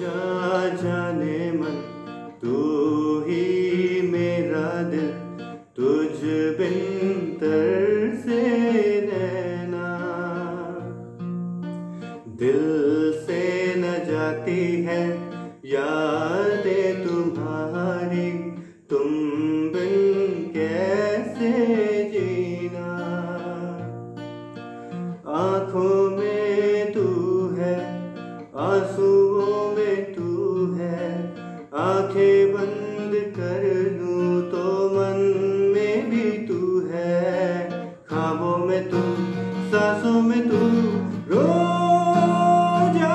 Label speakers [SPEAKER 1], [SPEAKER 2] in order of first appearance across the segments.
[SPEAKER 1] जाने मन, तू ही मेरा दिल, तुझ से दिल से न जाती है यादें तुम्हारी, तुम कैसे जीना। आँखों में तू है आँसू तो मन में भी तू है खाबों में तू सांसों में तू रो जा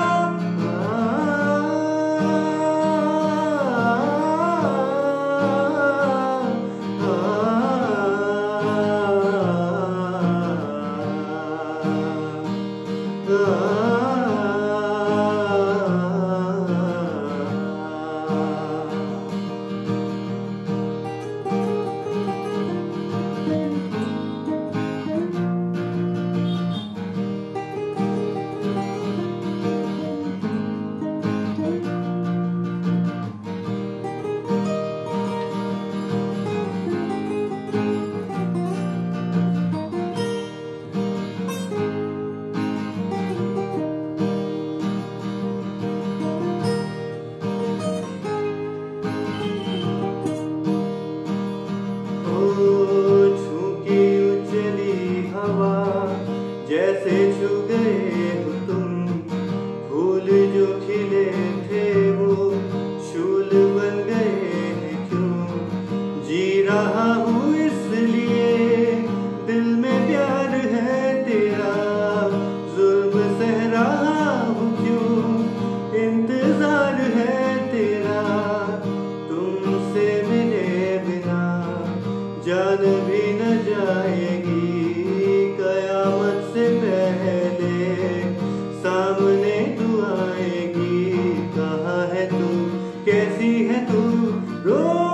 [SPEAKER 1] -huh. छूकी उचली हवा जैसे छू गए तुम। फूल जो खिले जान भी न जाएगी। कयामत से पहले सामने तू आएगी। कहा है तू, कैसी है तू? रो